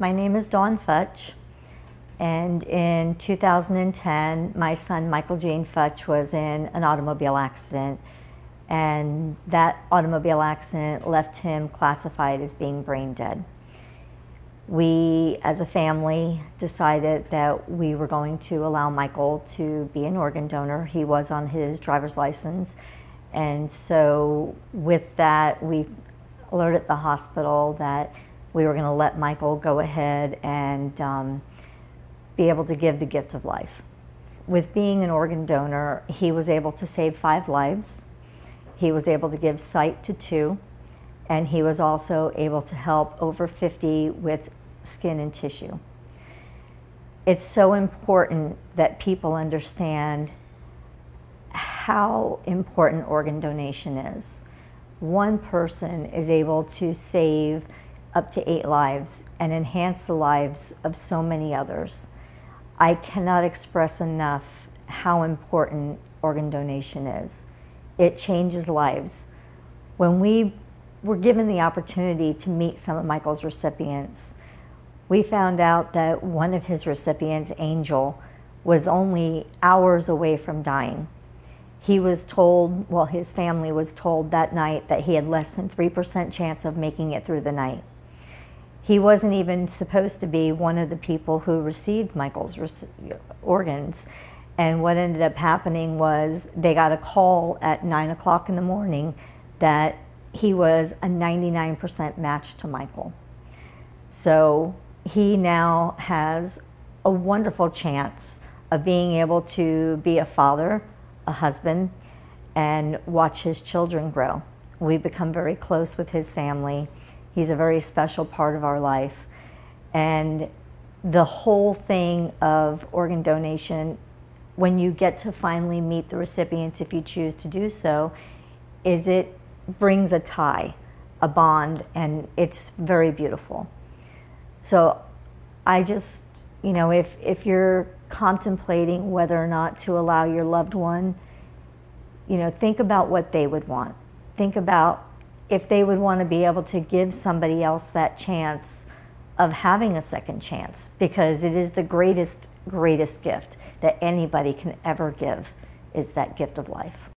My name is Dawn Futch, and in 2010, my son Michael-Gene Futch was in an automobile accident, and that automobile accident left him classified as being brain dead. We, as a family, decided that we were going to allow Michael to be an organ donor. He was on his driver's license, and so with that, we alerted the hospital that we were going to let Michael go ahead and um, be able to give the gift of life. With being an organ donor, he was able to save five lives. He was able to give sight to two, and he was also able to help over 50 with skin and tissue. It's so important that people understand how important organ donation is. One person is able to save up to eight lives and enhance the lives of so many others. I cannot express enough how important organ donation is. It changes lives. When we were given the opportunity to meet some of Michael's recipients, we found out that one of his recipients, Angel, was only hours away from dying. He was told, well, his family was told that night that he had less than 3% chance of making it through the night. He wasn't even supposed to be one of the people who received Michael's organs. And what ended up happening was they got a call at 9 o'clock in the morning that he was a 99% match to Michael. So he now has a wonderful chance of being able to be a father, a husband, and watch his children grow. We've become very close with his family. He's a very special part of our life. And the whole thing of organ donation, when you get to finally meet the recipients, if you choose to do so, is it brings a tie, a bond, and it's very beautiful. So I just, you know, if, if you're contemplating whether or not to allow your loved one, you know, think about what they would want. Think about if they would want to be able to give somebody else that chance of having a second chance because it is the greatest, greatest gift that anybody can ever give is that gift of life.